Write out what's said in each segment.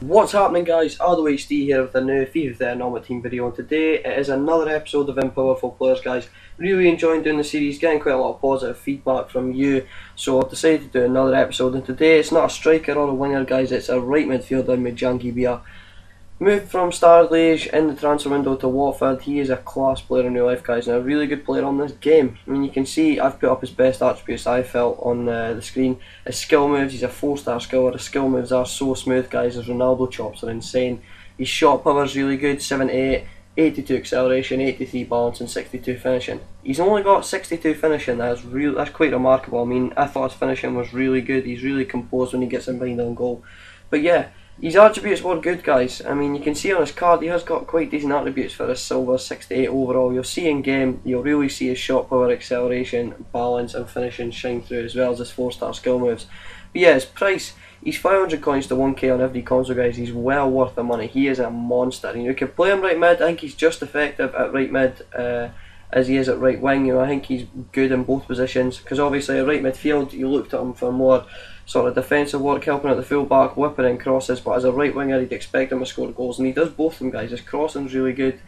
What's happening guys, RWHD here with a new FIFA 13 Ultimate Team video and today it is another episode of NPOWERFUL Players guys. Really enjoying doing the series, getting quite a lot of positive feedback from you so I've decided to do another episode and today it's not a striker or a winger guys, it's a right midfielder Mujangi Bia. Moved from Standard Liège in the transfer window to Watford. He is a class player in real life, guys, and a really good player on this game. I mean, you can see I've put up his best attributes I felt on uh, the screen. His skill moves, he's a four-star skiller. His skill moves are so smooth, guys. His Ronaldo chops are insane. His shot power is really good, 78, 82 acceleration, 83 balance, and 62 finishing. He's only got 62 finishing. That's real. That's quite remarkable. I mean, I thought his finishing was really good. He's really composed when he gets in behind on goal. But yeah. His attributes were good, guys. I mean, you can see on his card he has got quite decent attributes for his silver 68 overall. You'll see in game, you'll really see his shot power, acceleration, balance, and finishing shine through, as well as his 4 star skill moves. But yeah, his price, he's 500 coins to 1k on every console, guys. He's well worth the money. He is a monster. You, know, you can play him right mid. I think he's just effective at right mid. Uh, as he is at right wing, you know, I think he's good in both positions because obviously at right midfield you looked at him for more sort of defensive work, helping at the full back, whipping in crosses. But as a right winger, you'd expect him to score goals, and he does both of them, guys. His crossing's really good.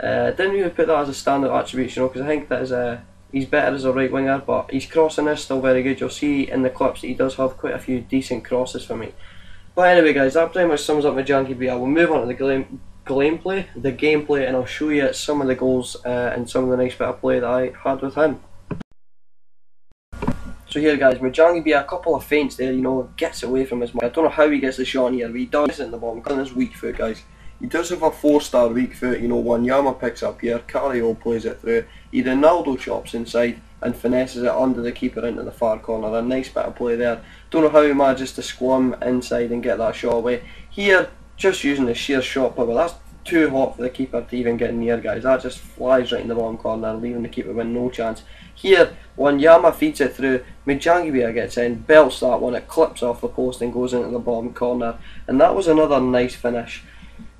Uh, didn't really put that as a standard attribute, you know, because I think that is a he's better as a right winger, but his crossing is still very good. You'll see in the clips that he does have quite a few decent crosses for me. But anyway, guys, that pretty much sums up Mujangi Bia. I will move on to the game gameplay, the gameplay, and I'll show you some of the goals uh, and some of the nice bit of play that I had with him. So here guys, Mujangi Bia couple of feints there, you know, gets away from his. I don't know how he gets the shot here, but he does it in the bottom, on his weak foot guys. He does have a four star weak foot, you know, Wanyama picks up here, Cario plays it through, he Ronaldo chops inside and finesses it under the keeper into the far corner. A nice bit of play there. Don't know how he manages to squirm inside and get that shot away. Here, just using the sheer shot power, that's too hot for the keeper to even get near guys. That just flies right in the bottom corner, leaving the keeper with no chance. Here, Wanyama feeds it through, Mujangi gets in, belts that one, it clips off the post and goes into the bottom corner. And that was another nice finish.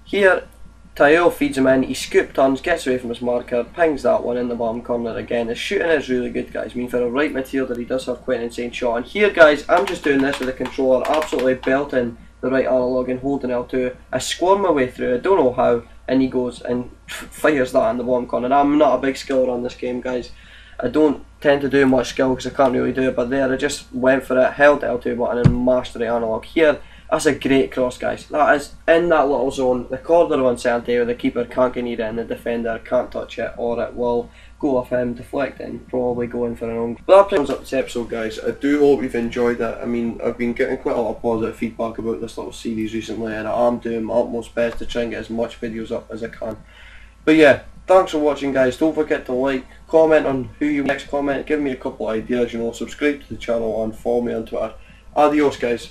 Here, Tayo feeds him in, he scoop turns, gets away from his marker, pings that one in the bottom corner again. His shooting is really good guys, I mean for a right midfielder he does have quite an insane shot. And here guys, I'm just doing this with the controller, absolutely belting the right analog and holding L2. I squirm my way through, I don't know how, and he goes and fires that in the bottom corner. I'm not a big skiller on this game guys. I don't tend to do much skill because I can't really do it, but there I just went for it, held L2 button and mastered the analog. Here, that's a great cross guys. That is in that little zone, the corner of uncertainty where the keeper can't get near it and the defender can't touch it or it will go off him, deflect it and probably go in for an own. But that brings up this episode guys. I do hope you've enjoyed it. I mean, I've been getting quite a lot of positive feedback about this little series recently and I am doing my utmost best to try and get as much videos up as I can. But yeah, thanks for watching guys. Don't forget to like, comment on who you next comment, give me a couple ideas, you know, subscribe to the channel and follow me on Twitter. Adios guys.